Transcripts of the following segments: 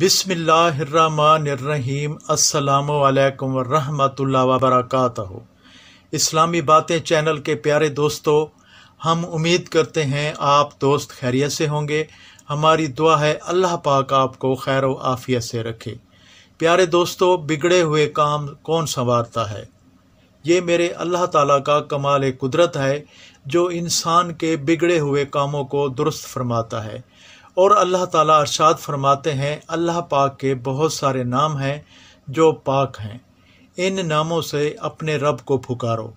بسم اللہ الرحمن الرحیم، السلام علیکم ورحمۃ اللہ وبرکاتہ۔ اسلامی باتیں چینل کے پیارے دوستو، ہم امید کرتے ہیں آپ دوست خیریت سے ہوں گے۔ ہماری دعا ہے اللہ پاک آپ کو خیر و عافیت سے رکھے۔ پیارے دوستو، بگڑے ہوئے کام کون سنوارتا ہے؟ یہ میرے اللہ تعالیٰ کا کمال قدرت ہے جو انسان کے بگڑے ہوئے کاموں کو درست فرماتا ہے۔ اور اللہ تعالیٰ ارشاد فرماتے ہیں، اللہ پاک کے بہت سارے نام ہیں جو پاک ہیں۔ ان ناموں سے اپنے رب کو پھکارو۔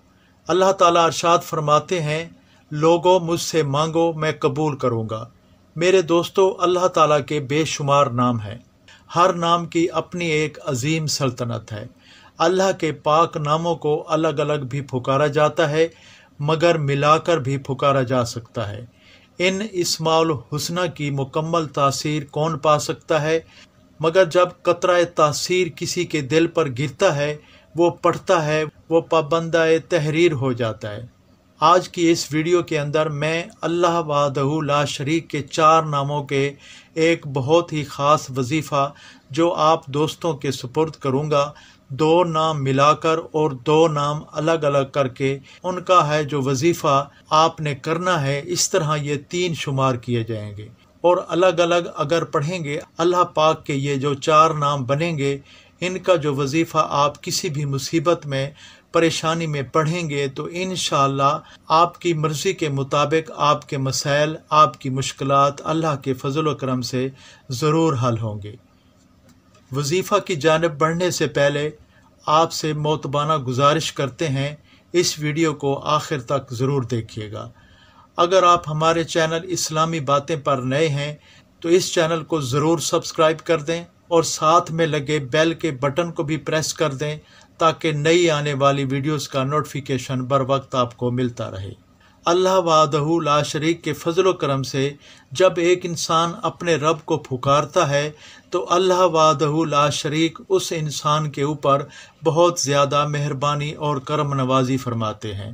اللہ تعالیٰ ارشاد فرماتے ہیں، لوگوں، مجھ سے مانگو، میں قبول کروں گا۔ میرے دوستو، اللہ تعالیٰ کے بے شمار نام ہیں۔ ہر نام کی اپنی ایک عظیم سلطنت ہے۔ اللہ کے پاک ناموں کو الگ الگ بھی پھکارا جاتا ہے، مگر ملا کر بھی پھکارا جا سکتا ہے۔ ان اسماع الحسنہ کی مکمل تاثیر کون پا سکتا ہے؟ مگر جب قطرہ تاثیر کسی کے دل پر گرتا ہے، وہ پڑھتا ہے، وہ پابندہ تحریر ہو جاتا ہے۔ آج کی اس ویڈیو کے اندر میں اللہ وحدہ لا شریک کے چار ناموں کے ایک بہت ہی خاص وظیفہ جو آپ دوستوں کے سپرد کروں گا دو نام ملا کر اور دو نام الگ الگ کر کے ان کا ہے جو وظیفہ آپ نے کرنا ہے، اس طرح یہ تین شمار کیے جائیں گے۔ اور الگ الگ اگر پڑھیں گے، اللہ پاک کے یہ جو چار نام بنیں گے، ان کا جو وظیفہ آپ کسی بھی مصیبت میں، پریشانی میں پڑھیں گے، تو انشاءاللہ اللہ آپ کی مرضی کے مطابق آپ کے مسائل، آپ کی مشکلات اللہ کے فضل و کرم سے ضرور حل ہوں گے۔ وظیفہ کی جانب بڑھنے سے پہلے آپ سے موتبانہ گزارش کرتے ہیں، اس ویڈیو کو آخر تک ضرور دیکھیے گا۔ اگر آپ ہمارے چینل اسلامی باتیں پر نئے ہیں، تو اس چینل کو ضرور سبسکرائب کر دیں اور ساتھ میں لگے بیل کے بٹن کو بھی پریس کر دیں تاکہ نئی آنے والی ویڈیوز کا نوٹفیکیشن بر وقت آپ کو ملتا رہے۔ اللہ وعدہ لا شریک کے فضل و کرم سے جب ایک انسان اپنے رب کو پھکارتا ہے، تو اللہ وعدہ لا شریک اس انسان کے اوپر بہت زیادہ مہربانی اور کرم نوازی فرماتے ہیں۔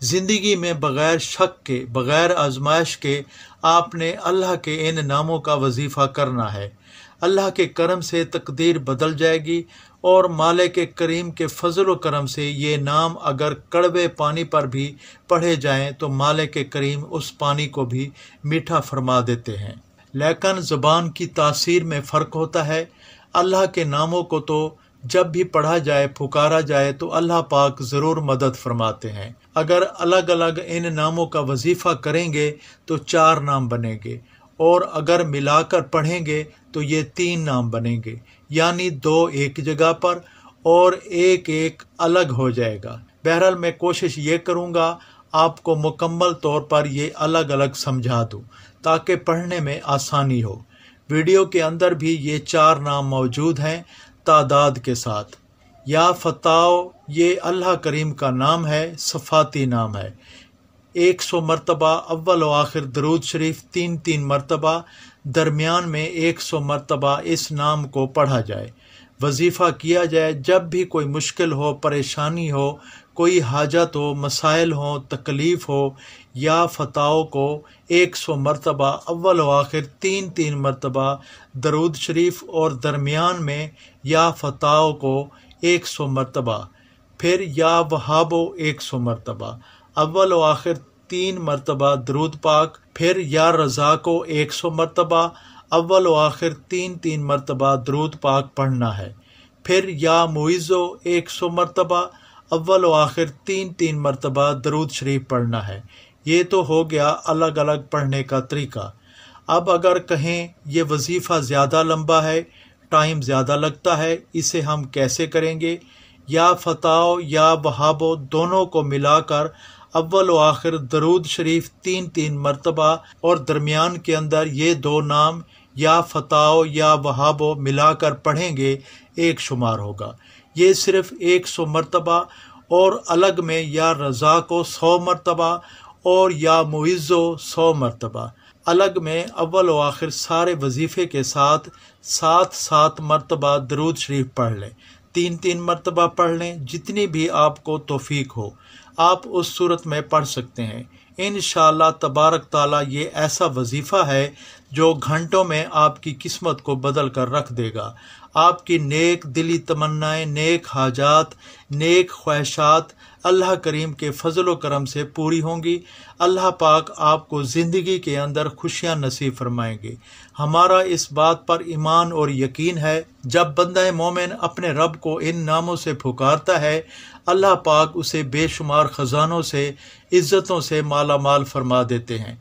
زندگی میں بغیر شک کے، بغیر آزمائش کے آپ نے اللہ کے ان ناموں کا وظیفہ کرنا ہے۔ اللہ کے کرم سے تقدیر بدل جائے گی اور مالک کریم کے فضل و کرم سے یہ نام اگر کڑوے پانی پر بھی پڑھے جائیں تو مالک کریم اس پانی کو بھی میٹھا فرما دیتے ہیں۔ لیکن زبان کی تاثیر میں فرق ہوتا ہے۔ اللہ کے ناموں کو تو جب بھی پڑھا جائے پھکارا جائے تو اللہ پاک ضرور مدد فرماتے ہیں۔ اگر الگ الگ ان ناموں کا وظیفہ کریں گے تو چار نام بنیں گے۔ اور اگر ملا کر پڑھیں گے تو یہ تین نام بنیں گے۔ یعنی دو ایک جگہ پر اور ایک ایک الگ ہو جائے گا۔ بہرحال میں کوشش یہ کروں گا، آپ کو مکمل طور پر یہ الگ الگ سمجھا دوں تاکہ پڑھنے میں آسانی ہو۔ ویڈیو کے اندر بھی یہ چار نام موجود ہیں تعداد کے ساتھ۔ یا فتح یہ اللہ کریم کا نام ہے، صفاتی نام ہے۔ ایک سو مرتبہ اول و آخر درود شریف، تین تین مرتبہ درمیان میں ایک سو مرتبہ اس نام کو پڑھا جائے۔ وظیفہ کیا جائے، جب بھی کوئی مشکل ہو، پریشانی ہو، کوئی حاجت ہو، مسائل ہوں، تکلیف ہو یا فتح کو ایک سو مرتبہ اول و آخر تین تین مرتبہ درود شریف اور درمیان میں یا فتح کو ایک سو مرتبہ، پھر یا وہابو ایک سو مرتبہ۔ اول و آخر تین مرتبہ درود پاک، پھر یا رضا کو ایک سو مرتبہ، اول و آخر تین تین مرتبہ درود پاک پڑھنا ہے۔ پھر یا معیزو ایک سو مرتبہ، اول و آخر تین تین مرتبہ درود شریف پڑھنا ہے۔ یہ تو ہو گیا الگ الگ پڑھنے کا طریقہ۔ اب اگر کہیں یہ وظیفہ زیادہ لمبا ہے، ٹائم زیادہ لگتا ہے، اسے ہم کیسے کریں گے؟ یا فتح یا بہابو دونوں کو ملا کر اول و آخر درود شریف تین تین مرتبہ اور درمیان کے اندر یہ دو نام یا فتح یا وہابو ملا کر پڑھیں گے ایک شمار ہوگا۔ یہ صرف ایک سو مرتبہ اور الگ میں یا رضا کو سو مرتبہ اور یا معزو سو مرتبہ۔ الگ میں اول و آخر سارے وظیفے کے ساتھ سات سات مرتبہ درود شریف پڑھ لیں۔ تین تین مرتبہ پڑھ لیں۔ جتنی بھی آپ کو توفیق ہو۔ آپ اس صورت میں پڑھ سکتے ہیں۔ ان شاء اللہ تبارک تعالیٰ یہ ایسا وظیفہ ہے جو گھنٹوں میں آپ کی قسمت کو بدل کر رکھ دے گا۔ آپ کی نیک دلی تمنائیں، نیک حاجات، نیک خواہشات اللہ کریم کے فضل و کرم سے پوری ہوں گی۔ اللہ پاک آپ کو زندگی کے اندر خوشیاں نصیب فرمائیں گے۔ ہمارا اس بات پر ایمان اور یقین ہے، جب بندہ مومن اپنے رب کو ان ناموں سے پھکارتا ہے، اللہ پاک اسے بے شمار خزانوں سے، عزتوں سے مالا مال فرما دیتے ہیں۔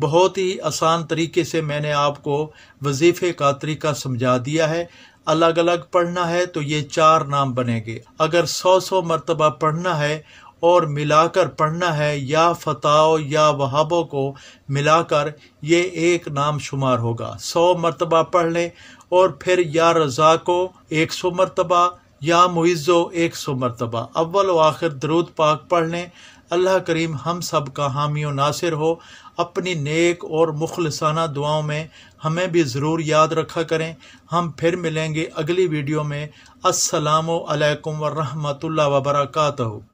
بہت ہی آسان طریقے سے میں نے آپ کو وظیفے کا طریقہ سمجھا دیا ہے۔ الگ الگ پڑھنا ہے تو یہ چار نام بنے گے۔ اگر سو سو مرتبہ پڑھنا ہے اور ملا کر پڑھنا ہے، یا فتح یا وہابوں کو ملا کر یہ ایک نام شمار ہوگا۔ سو مرتبہ پڑھ لیں اور پھر یا رضا کو ایک سو مرتبہ، یا معزو ایک سو مرتبہ۔ اول و آخر درود پاک پڑھ لیں۔ اللہ کریم ہم سب کا حامی و ناصر ہو، اپنی نیک اور مخلصانہ دعاؤں میں ہمیں بھی ضرور یاد رکھا کریں۔ ہم پھر ملیں گے اگلی ویڈیو میں۔ السلام علیکم ورحمۃ اللہ وبرکاتہ۔